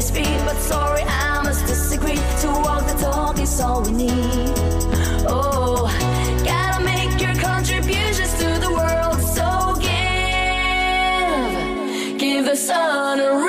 to but sorry, I must disagree. To walk the talk is all we need. Oh, gotta make your contributions to the world, so give, give the sun.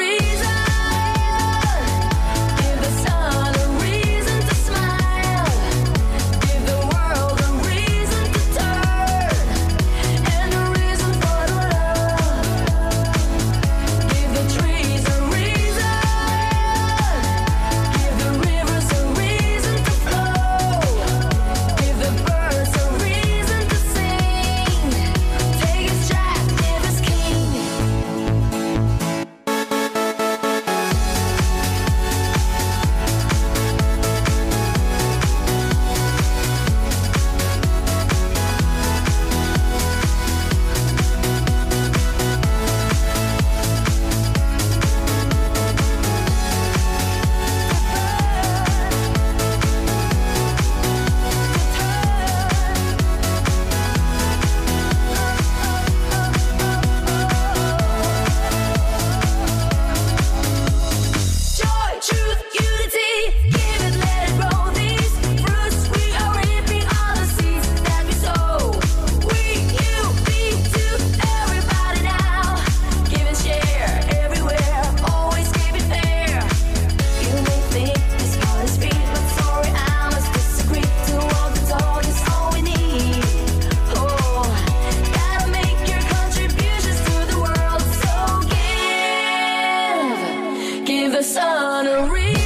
the sun a reason.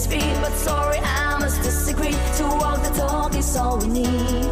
speed, but sorry, I must disagree. To walk the talk is all we need.